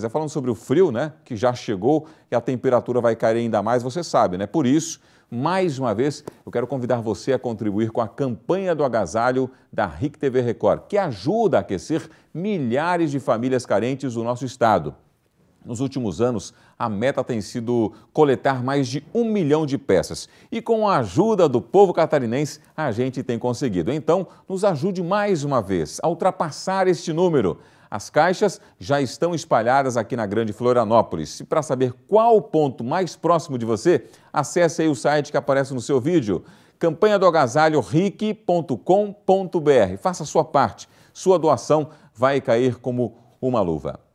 É falando sobre o frio, né, que já chegou e a temperatura vai cair ainda mais, você sabe, né? Por isso, mais uma vez, eu quero convidar você a contribuir com a campanha do agasalho da RIC TV Record, que ajuda a aquecer milhares de famílias carentes do nosso estado. Nos últimos anos, a meta tem sido coletar mais de um milhão de peças. E com a ajuda do povo catarinense, a gente tem conseguido. Então, nos ajude mais uma vez a ultrapassar este número. As caixas já estão espalhadas aqui na Grande Florianópolis. E para saber qual o ponto mais próximo de você, acesse aí o site que aparece no seu vídeo, campanha do. Faça a sua parte. Sua doação vai cair como uma luva.